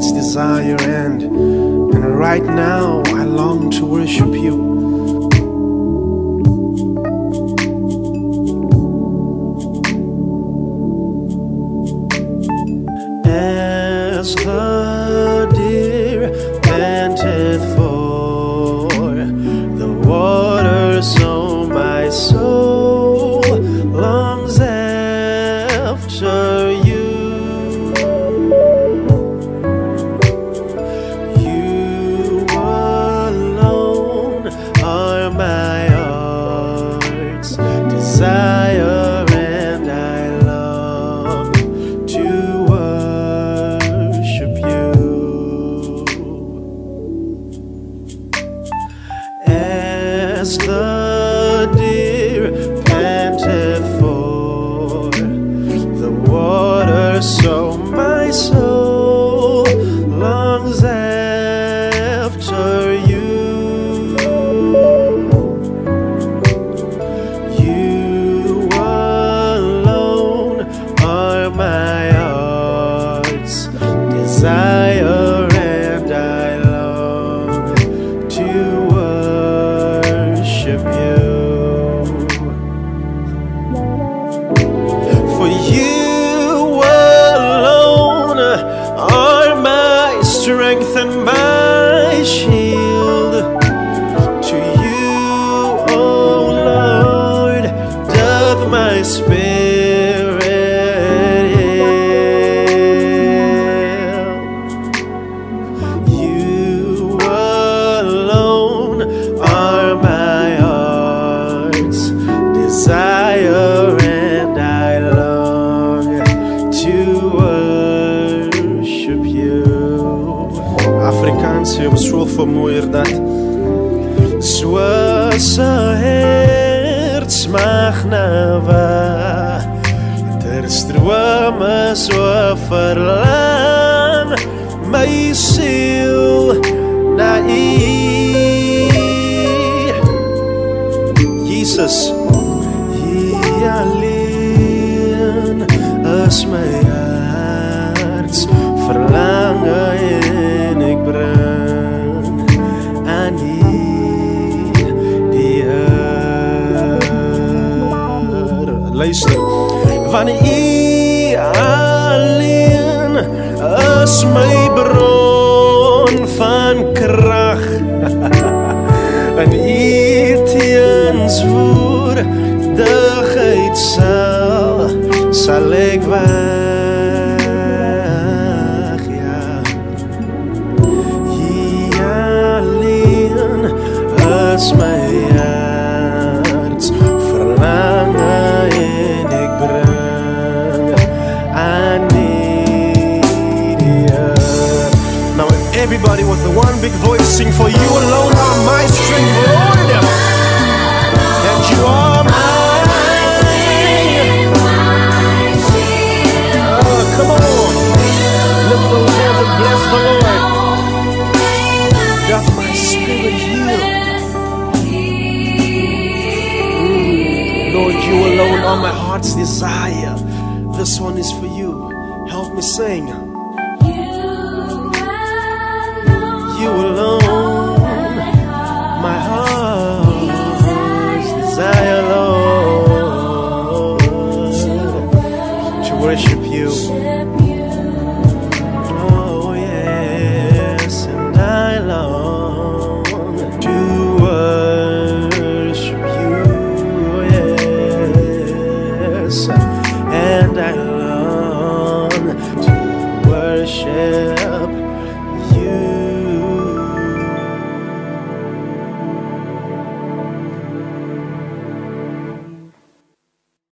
heart's desire, and and right now I long to worship you. Desire, and I long to worship you. As the deer panteth for the water, so spirit. You alone are my heart's desire, and I long to worship you. Afrikaans är så förmoer dat Zoals een hertz mag nava Ter strome so verlang My siel na u. Jesus Jy alleen is my harts verlange Luister, van U alleen is my bron van krag. En U teenswoordigheid sal sal ek wag ja. Jy alleen is my one big voice sing for you alone are my strength, Lord. And you are mine. Oh, come on. Lift those hands the Lord. My spirit. Lord, you alone are my heart's desire. This one is for you. Help me sing. You alone,